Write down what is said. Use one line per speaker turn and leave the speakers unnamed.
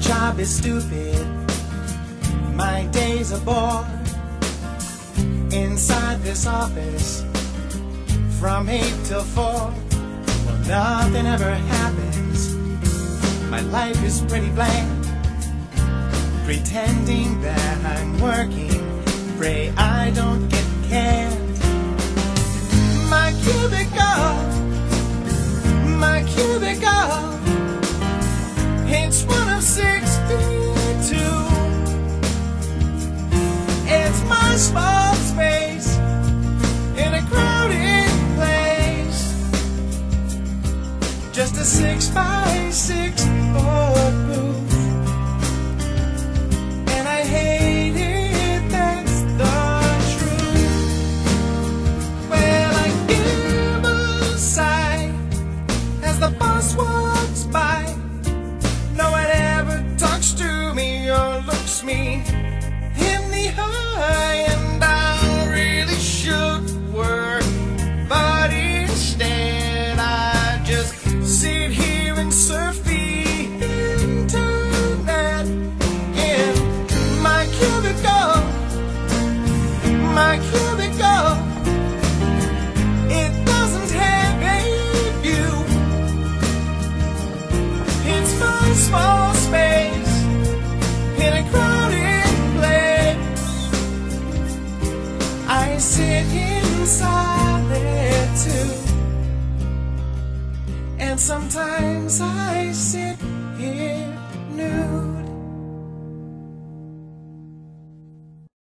job is stupid. My days are bored. Inside this office, from 8 till 4. Well, nothing ever happens. My life is pretty blank. Pretending that I'm working. Pray I don't get canned. My cubicle, my cubicle. It's one Just a six by six foot booth. And I hate it, that's the truth. Well, I give a sigh as the boss walks by. No one ever talks to me or looks me sit inside there too. And sometimes I sit here nude.